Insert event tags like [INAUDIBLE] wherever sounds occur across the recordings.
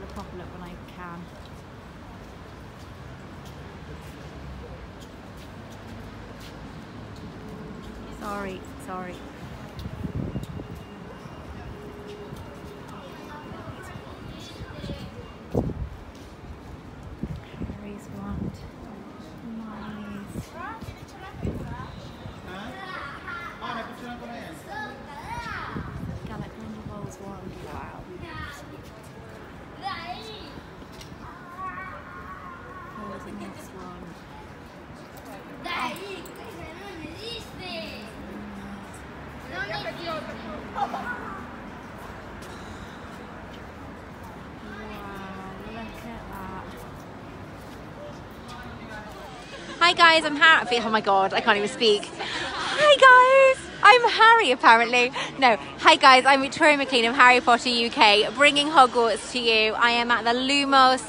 having a proper look when I can. Sorry, sorry. Hi guys, I'm Harry. Oh my god, I can't even speak. Hi guys, I'm Harry apparently. No, hi guys, I'm Victoria Maclean of Harry Potter UK, bringing Hogwarts to you. I am at the Lumos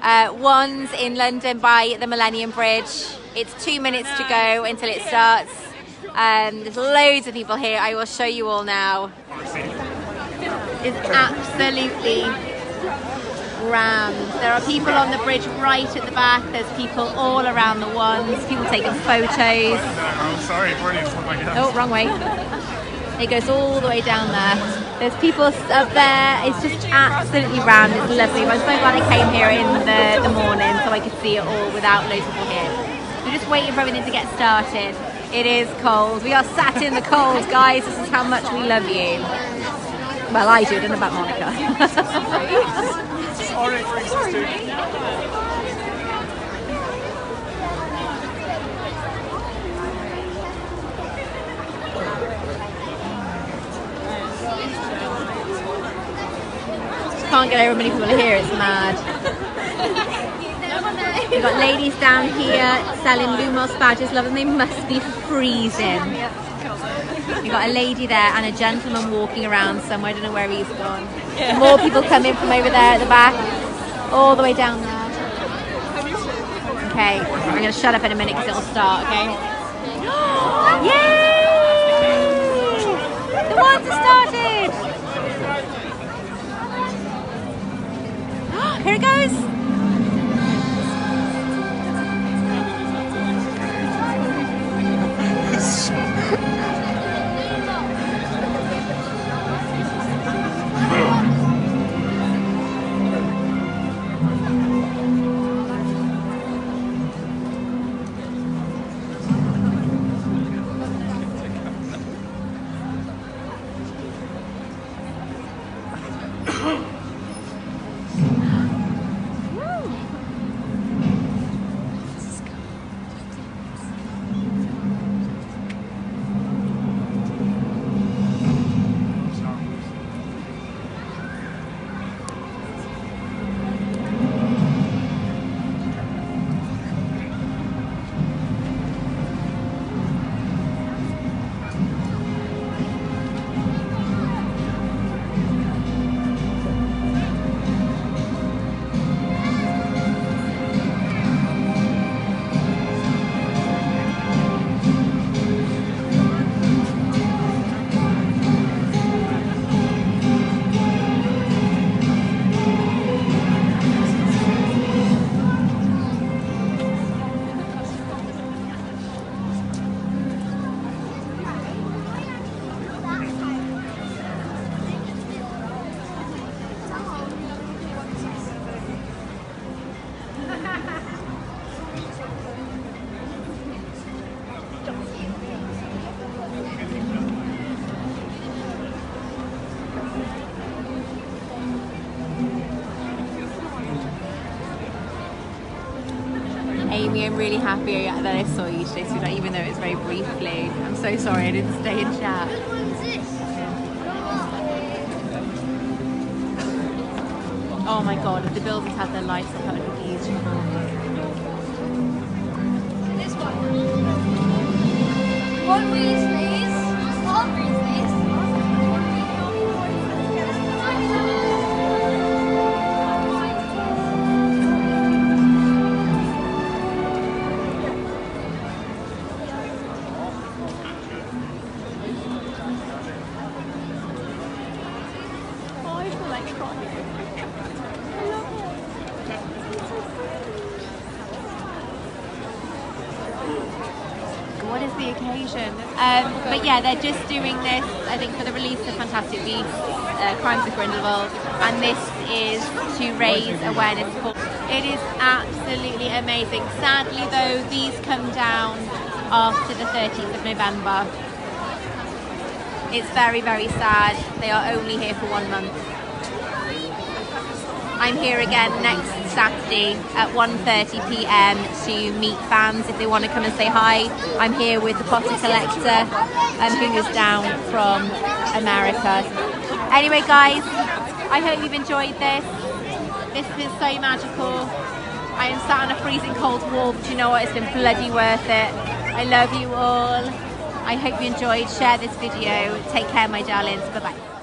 uh, Wands in London by the Millennium Bridge. It's two minutes to go until it starts. Um, there's loads of people here. I will show you all now. It's absolutely There are people on the bridge right at the back. There's people all around the ones. People taking photos. Oh, sorry, God. Oh, wrong way. It goes all the way down there. There's people up there. It's just absolutely rammed. It's lovely. I'm so glad I came here in the, the morning so I could see it all without loads of people here. We're just waiting for everything to get started. It is cold. We are sat in the cold, guys. This is how much we love you. Well, I do. I don't know about Monica. [LAUGHS] Orange rings us too. Can't get many people here. It's mad. We've got ladies down here selling Lumos badges. Love them. They must be freezing. We've got a lady there and a gentleman walking around somewhere. I don't know where he's gone. More people come in from over there at the back, all the way down there. Okay, I'm going to shut up in a minute because it'll start, okay? [GASPS] Yay! The ones have started! [GASPS] Here it goes! I'm really happy that I saw you today, sweetheart, even though it was very briefly. I'm so sorry I didn't stay and chat. Oh my god, the buildings had their lights up, that would be beautiful. What is the occasion? Um, but yeah, they're just doing this, I think, for the release of Fantastic Beasts, uh, Crimes of Grindelwald, and this is to raise awareness for. It is absolutely amazing. Sadly, though, these come down after the 13th of November. It's very, very sad. They are only here for one month. I'm here again next Saturday at 1:30 p.m. to meet fans if they want to come and say hi. I'm here with the Potter Collector, um, who is down from America. Anyway, guys, I hope you've enjoyed this. This is so magical. I am sat on a freezing cold wall, but you know what? It's been bloody worth it. I love you all. I hope you enjoyed. Share this video. Take care, my darlings. Bye bye.